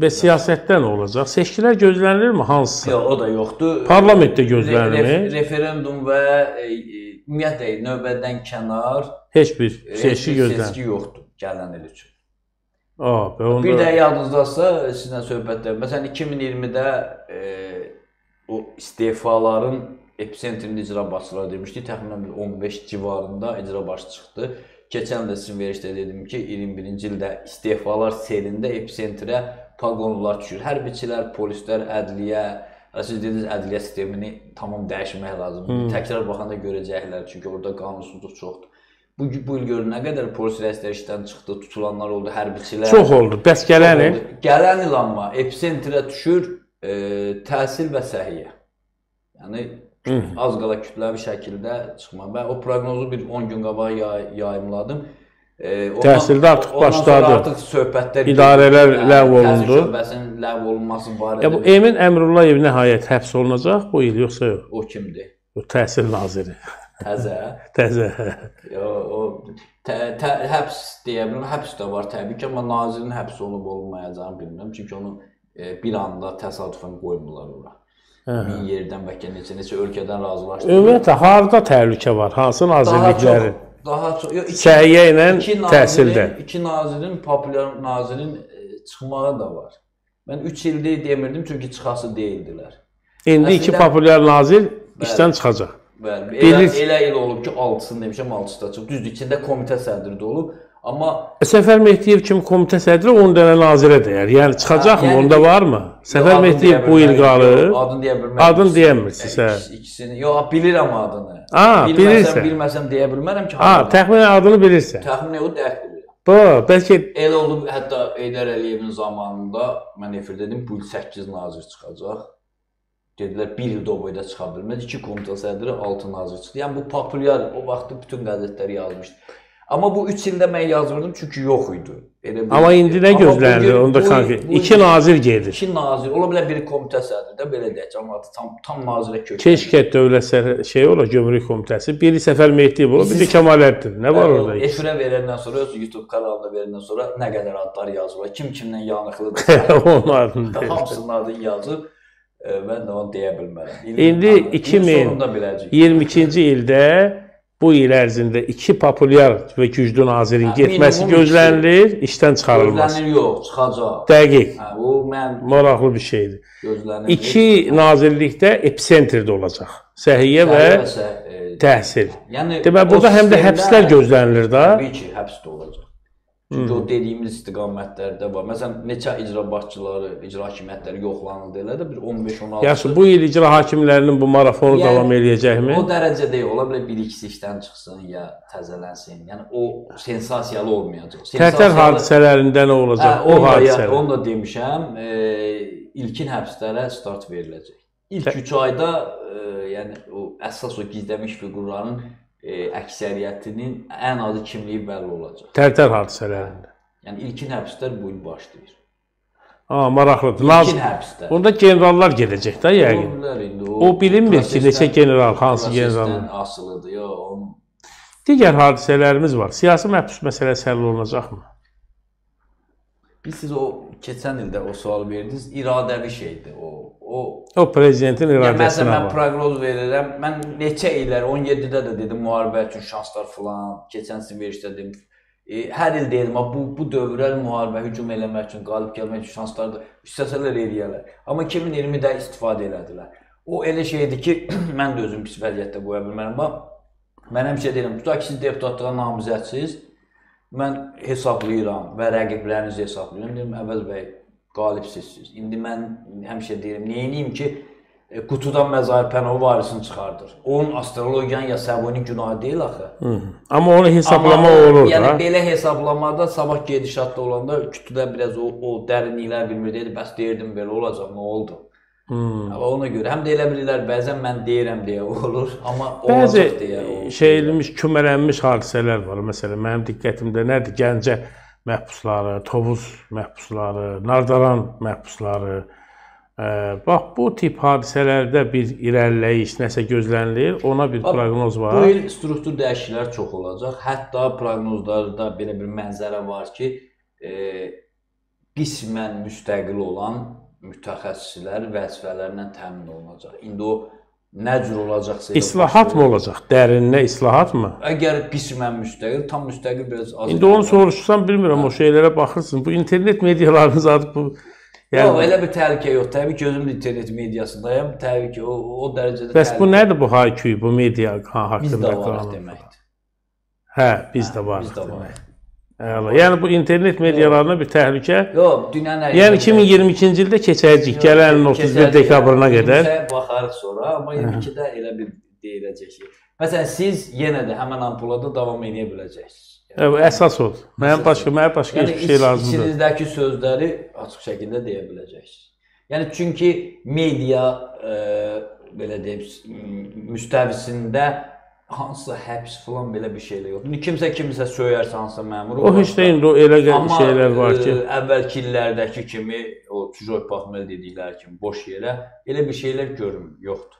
Və siyasətdə nə olacaq? Seçkilər gözlənilirmi hansısa? Yox, o da yoxdur. Parlamentdə gözlənilmir. Re referendum və e, e, ümumiyyətlə növbədən kənar Heç bir seçki gözlənilmir. seçki yoxdur gələn il üçün. A, onda Bir də yadınızdasa sizinlə söhbətdə, məsələn 2020-də e, o istefaların episentrində icra başçıları demişdi, təxminən bir 15 civarında icra başçı çıxdı. Keçən də sizin verişdə dedim ki, 21-ci ildə istefalar selində episentrə paqonlar düşür. Hərbiçilər, polislər, ədliyyə, və siz dediniz ədliyyə sistemini tamam dəyişmək lazımdır. Hmm. Təkrar baxanda görəcəklər, çünki orada qanunsuzluq çoxdur. Bu bu il görün nə qədər polis rəisləri işdən çıxdı, tutulanlar oldu, hərbiçilər. çox oldu. Bəs gələn il. Gələn il amma episentrə düşür e, təhsil və səhiyyə. Yəni Hı. az qala kütləvi şəkildə çıxma. Mən o proqnozu bir 10 gün qabaq yay, yayımladım. E, ondan- Təhsildə artıq başladı. Artıq söhbətlər İdarələr gedir. ləğv Hə, olundu. Təhsil şöbəsinin ləğv olunması barədə. Ya bu Emin Əmrullayev nəhayət həbs olunacaq bu il yoxsa yox? o kimdir? O təhsil naziri. Təzə. Təzə. Yo, o tə, tə, həbs deyə bilmirəm. Həbs də var təbii ki, amma nazirin həbs olunub olunmayacağını bilmirəm. Çünki onu e, bir anda təsadüfən qoymurlar ora. Hə. Min yerdən bəlkə neçə-neçə ölkədən razılaşdı. Ümumiyyətlə harda təhlükə var? Hansı daha çox nazirliklərin? Daha çox yo, iki, Səhiyyə ilə iki təhsildə. nazirin, iki nazirin populyar nazirin e, çıxmağı da var. Mən 3 ildir demirdim çünki çıxası deyildilər. İndi iki Əslində- populyar nazir işdən çıxacaq. Bəli, elə, Bilir- elə il olub ki, 6-sını demişəm, 6-sı da çıxıb. Düzdür, içində komitə sədri də olub. Amma Səfər Mehdiyev kimi komitə sədri 10 dənə nazirə deyər. Yəni çıxacaqmı? yəni- Onda varmı? Səfər Adını Mehdiyev deyə bu il qalır. yox, Adını deyə bilmərəm. Adını deyəmirsiniz, hə. İkisi- İkisini. Yox, bilirəm adını. Aa, bilməsəm, bilirsən. bilməsəm deyə bilmərəm ki, Ha, hansı. təxminən adını bilirsən. Təxminən o dəqiq. Bu, bəlkə Elə oldu, hətta Heydər Əliyevin zamanında mən efirdə dedim, bu il 8 nazir çıxacaq. Dedilər 1 ildə o boyda çıxa bilməz. 2 komitə sədri 6 nazir çıxdı. Yəni bu populyar o vaxtı bütün qəzetlər yazmışdı. Amma bu 3 ildə mən yazmırdım çünki yox idi. Elə bir- amma indi nə gözlənilir? Onda konkret bu il- 2 nazir gedir. İki nazir, ola bilər biri komitə sədri də belə deyək, cəmaatı tam tam nazirə köklənir. Keşkət dövlət şey ola gömrük komitəsi, biri Səfər Mehdiyev ola, biri Kemaləddin. Nə var orada? Efirə verəndən sonra öz YouTube kanalında verəndən sonra nə qədər adlar yazılır, kim kimlə yanıqlıdır. Onların. Hamısının adını yazır. E, Mən də onu deyə bilmərəm. İndi ilin 2000 sonunda biləcəyik. 22-ci ildə bu il ərzində 2 populyar və güclü nazirin Hə, getməsi gözlənilir, işdən çıxarılması. Gözlənir yox, çıxacaq. Dəqiq. Hə, bu mən Maraqlı bir şeydir. gözlənir. 2 nazirlikdə episentrdə olacaq. Səhiyyə və e, təhsil. Yəni Deməli burada həm də həbslər gözlənilir da. Təbii ki, həbs də olacaq. Çünki o dediyimiz istiqamətlərdə var. Məsələn, neçə icra başçıları, icra hakimiyyətləri yoxlanıldı elə də bir 15-16. Yaxşı, bu il icra hakimlərinin bu marafonu Yəni, davam eləyəcəkmi? O dərəcədə ola bilər bir ikisi işdən çıxsın ya təzələnsin. Yəni o sensasiyalı olmayacaq. Tərtər Sensasiyalı- hadisələrində nə olacaq? Hə, O hadisələr. onu da demişəm. E, ilkin həbslərə start veriləcək. İlk Tə- 3 ayda e, yəni o əsas o gizlənmiş fiqurların e, əksəriyyətinin ən adı kimliyi bəlli olacaq. Tərtər hadisələrində. Yəni ilkin həbslər bu il başlayır. Ha, maraqlıdır. İlkin həbslər. Onda generallar gedəcək də yəqin. İndi O bilinmir ki, neçə general, hansı general. asılıdır. Yox, onun Digər hadisələrimiz var. Siyasi məhbus məsələsi həll olunacaqmı? Biz siz o keçən ildə o sual verdiniz, iradəvi şeydir o. O O prezidentin iradəsinə məsələn mən proqnoz verirəm. Mən neçə illər 17-də də dedim müharibə üçün şanslar filan, keçən verişdə dedim. E, hər il deyirəm, "Ha, bu bu dövrə müharibə hücum eləmək üçün, qalib gəlmək üçün şanslar da istəsələr eləyərlər. Amma 2020-də istifadə elədilər. O elə şeydir ki, mən də özüm pis vəziyyətdə qoya bilmərəm. Bax, mən həmişə deyirəm, tutaq ki, siz deputatlığa namizədsiniz. Mən hesablayıram və rəqiblərinizi hesablayıram. Deyirəm, Əvəz bəy, qalibsiniz siz. İndi mən həmişə deyirəm, nə edeyim ki, e, qutudan Məzahir Pənov varisini çıxardır. Onun astrologiyanın ya səbuni günahı deyil axı. Hı. Amma onu hesablama Amma olur yəni da. belə hesablamada sabah gedişatda olanda kütüdə biraz o, o dərinliklər bilmir dedi. Bəs deyirdim belə olacaq, nə oldu? Hı. Amma ona görə həm də elə bilirlər bəzən mən deyirəm deyə olur, amma Bəzi olacaq deyə olur. şeylmiş, kömələnmiş hadisələr var. Məsələn, mənim diqqətimdə nədir? Gəncə məhbusları, Tovuz məhbusları, Nardaran məhbusları. Bax bu tip hadisələrdə bir irəliləyiş nəsə gözlənilir. Ona bir Bax, proqnoz Bu var. il struktur dəyişikliklər çox olacaq. Hətta proqnozlarda belə bir mənzərə var ki, e, qismən müstəqil olan mütəxəssislər vəzifələrlə təmin olunacaq. İndi o nə cür olacaqsa İslahat mı olacaq? Dərinlə islahat mı? Əgər qismən müstəqil, tam müstəqil biraz az. İndi onu soruşsam bilmirəm o şeylərə baxırsın. Bu internet medialarınız adı bu Yəni, yox, elə bir təhlükə yox. Təbii ki, özüm də internet mediasındayam. Təbii ki, o, o dərəcədə bəs bu təhlükə- nədir bu hayküy, bu media ha, Biz haqqında də varıq deməkdir. Hə, biz də varıq Biz də varıq. Əla. Yəni bu internet medialarına bir təhlükə. Yox, dünyanın hər Yəni yerində- 2022-ci ildə keçəcək, gələn ilin 31 Keçəcək, dekabrına yəni, qədər. 22-yə baxarıq sonra, amma 22-də elə bir deyiləcək ki. Məsələn, siz yenə də həmin ampulada davam edə biləcəksiniz. Hə, bu əsas odur. Mənim başqa, mənim başqa Yəni heç şey lazım deyil. içinizdəki sözləri açıq şəkildə deyə biləcəksiniz. Yəni çünki media e, belə deyim, müstəvisində hansısa həbs falan belə bir şeylər yoxdur. Kimsə kimsə söyərsə hansısa məmur O heç indi o elə qə- şeylər var ki, e, əvvəlki illərdəki kimi o çujoj baxmalı dedikləri kimi boş yerə elə bir şeylər görünmür, yoxdur.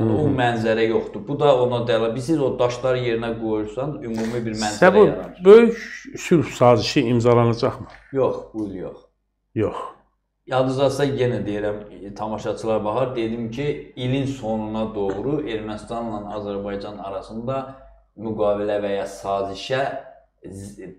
Yəni, o mənzərə yoxdur. Bu da ona dələ. Siz o daşları yerinə qoyursan, ümumi bir mənzərə yaranır. böyük sülh sazişi imzalanacaqmı? Yox, bu il yox. Yox. Yadınızdasə yenə deyirəm, e, tamaşaçılar baxar, dedim ki, ilin sonuna doğru Ermənistanla Azərbaycan arasında müqavilə və ya sazişə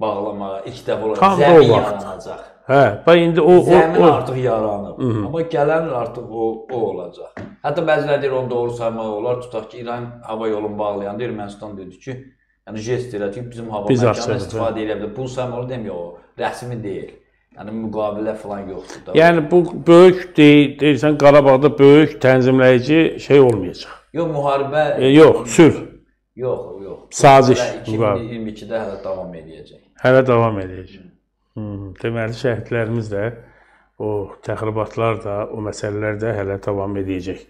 bağlamağa ilk dəfə olaraq o zəmin yaranacaq. Hə, bax indi o o, Zəmin o artıq yaranıb. Amma gələn artıq o o olacaq. Hətta bəziləri deyir onu doğru saymaq olar. Tutaq ki, İran hava yolunu bağlayanda Ermənistan dedi ki, yəni jest elədik bizim hava məkanı istifadə edə bilər. Bu saymaq olar demiyor o. Rəsmi deyil. Yəni müqavilə falan yoxdur da. yəni bu böyük deyil, deyirsən Qarabağda böyük tənzimləyici şey olmayacaq. Yox, müharibə E, yox, sülh. Yox, yox. Saziş, Hələ 2022-də hələ davam edəcək. Hələ davam edəcək. Hmm, deməli şəhidlərimiz də o təxribatlar da, o məsələlər də hələ davam edəcək.